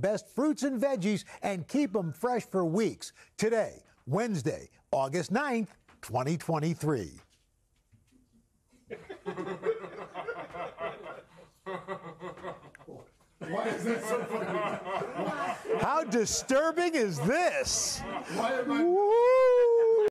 best fruits and veggies and keep them fresh for weeks. Today, Wednesday, August 9th, 2023. Why is that so funny? How disturbing is this? Why am I?